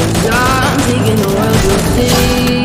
Cause I'm taking the world to see